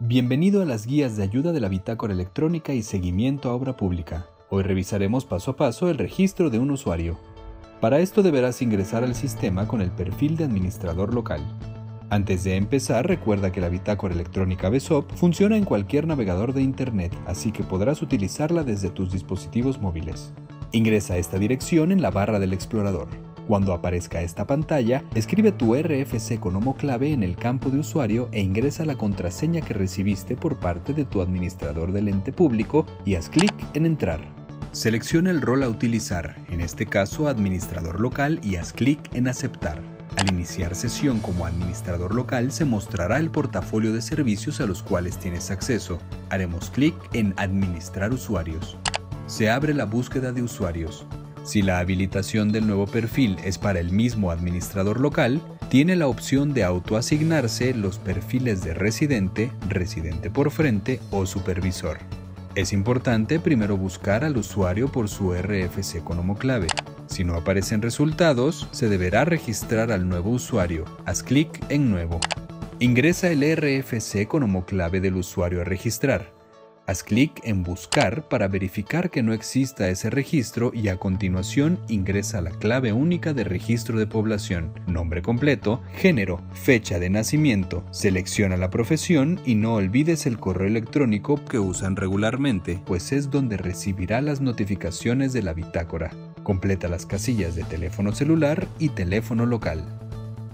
Bienvenido a las guías de ayuda de la bitácora electrónica y seguimiento a obra pública. Hoy revisaremos paso a paso el registro de un usuario. Para esto deberás ingresar al sistema con el perfil de administrador local. Antes de empezar, recuerda que la bitácora electrónica BSOP funciona en cualquier navegador de Internet, así que podrás utilizarla desde tus dispositivos móviles. Ingresa a esta dirección en la barra del explorador. Cuando aparezca esta pantalla, escribe tu RFC con clave en el campo de usuario e ingresa la contraseña que recibiste por parte de tu administrador del ente público y haz clic en Entrar. Selecciona el rol a utilizar, en este caso administrador local, y haz clic en Aceptar. Al iniciar sesión como administrador local se mostrará el portafolio de servicios a los cuales tienes acceso. Haremos clic en Administrar usuarios. Se abre la búsqueda de usuarios. Si la habilitación del nuevo perfil es para el mismo administrador local, tiene la opción de autoasignarse los perfiles de residente, residente por frente o supervisor. Es importante primero buscar al usuario por su RFC con clave. Si no aparecen resultados, se deberá registrar al nuevo usuario. Haz clic en Nuevo. Ingresa el RFC con clave del usuario a registrar. Haz clic en Buscar para verificar que no exista ese registro y a continuación ingresa la clave única de registro de población, nombre completo, género, fecha de nacimiento, selecciona la profesión y no olvides el correo electrónico que usan regularmente, pues es donde recibirá las notificaciones de la bitácora. Completa las casillas de teléfono celular y teléfono local.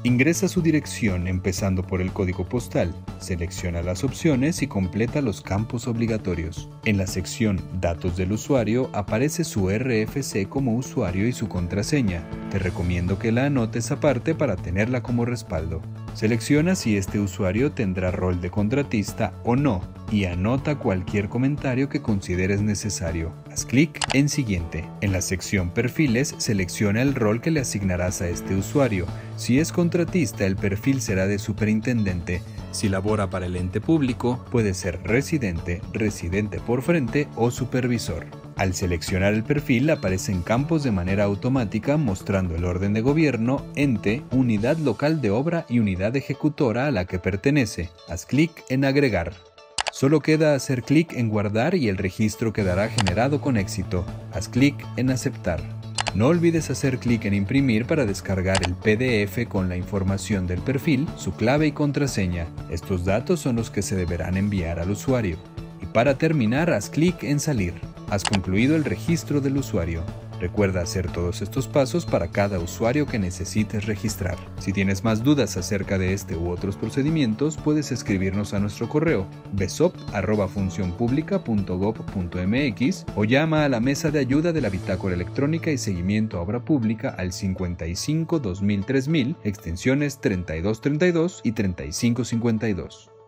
Ingresa su dirección empezando por el código postal, selecciona las opciones y completa los campos obligatorios. En la sección Datos del usuario aparece su RFC como usuario y su contraseña. Te recomiendo que la anotes aparte para tenerla como respaldo. Selecciona si este usuario tendrá rol de contratista o no y anota cualquier comentario que consideres necesario. Haz clic en Siguiente. En la sección Perfiles, selecciona el rol que le asignarás a este usuario. Si es contratista, el perfil será de superintendente. Si labora para el ente público, puede ser residente, residente por frente o supervisor. Al seleccionar el perfil aparecen campos de manera automática mostrando el orden de gobierno, ente, unidad local de obra y unidad ejecutora a la que pertenece. Haz clic en Agregar. Solo queda hacer clic en Guardar y el registro quedará generado con éxito. Haz clic en Aceptar. No olvides hacer clic en Imprimir para descargar el PDF con la información del perfil, su clave y contraseña. Estos datos son los que se deberán enviar al usuario. Y para terminar, haz clic en Salir. Has concluido el registro del usuario. Recuerda hacer todos estos pasos para cada usuario que necesites registrar. Si tienes más dudas acerca de este u otros procedimientos, puedes escribirnos a nuestro correo besop.funcionpublica.gov.mx o llama a la mesa de ayuda de la Bitácora Electrónica y Seguimiento a Obra Pública al 55 2000 3000, extensiones 3232 y 3552.